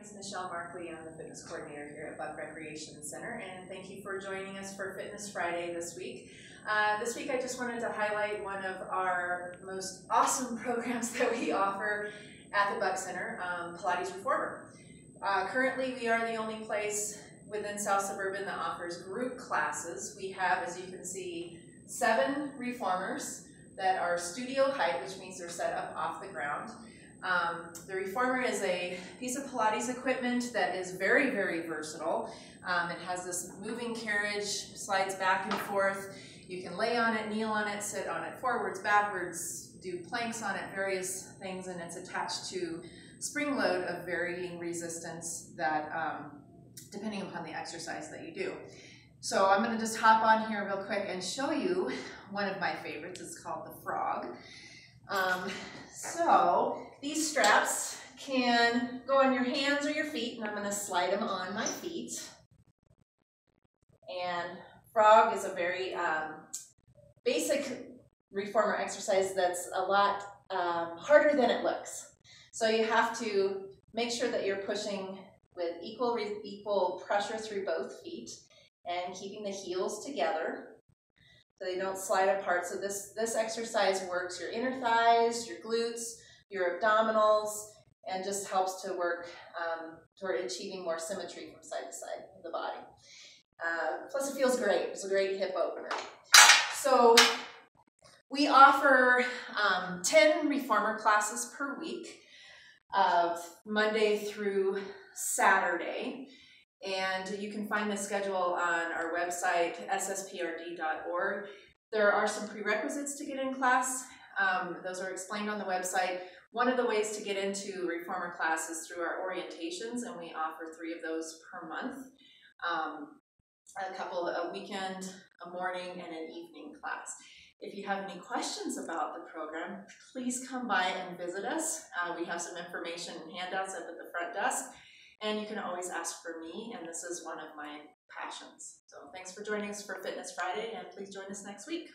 is Nichelle Markley. I'm the fitness coordinator here at Buck Recreation Center, and thank you for joining us for Fitness Friday this week. Uh, this week, I just wanted to highlight one of our most awesome programs that we offer at the Buck Center, um, Pilates Reformer. Uh, currently, we are the only place within South Suburban that offers group classes. We have, as you can see, seven reformers that are studio height, which means they're set up off the ground. Um, the Reformer is a piece of Pilates equipment that is very, very versatile. Um, it has this moving carriage, slides back and forth. You can lay on it, kneel on it, sit on it forwards, backwards, do planks on it, various things, and it's attached to spring load of varying resistance that um, depending upon the exercise that you do. So I'm going to just hop on here real quick and show you one of my favorites. It's called the frog. Um, so these straps can go on your hands or your feet, and I'm going to slide them on my feet. And frog is a very um, basic reformer exercise that's a lot um, harder than it looks. So you have to make sure that you're pushing with equal, equal pressure through both feet and keeping the heels together so they don't slide apart. So this, this exercise works your inner thighs, your glutes, your abdominals, and just helps to work um, toward achieving more symmetry from side to side of the body. Uh, plus it feels great. It's a great hip opener. So we offer um, 10 reformer classes per week of Monday through Saturday. And you can find the schedule on our website, ssprd.org. There are some prerequisites to get in class. Um, those are explained on the website. One of the ways to get into reformer class is through our orientations, and we offer three of those per month. Um, a couple, a weekend, a morning, and an evening class. If you have any questions about the program, please come by and visit us. Uh, we have some information and handouts up at the front desk. And you can always ask for me, and this is one of my passions. So thanks for joining us for Fitness Friday, and please join us next week.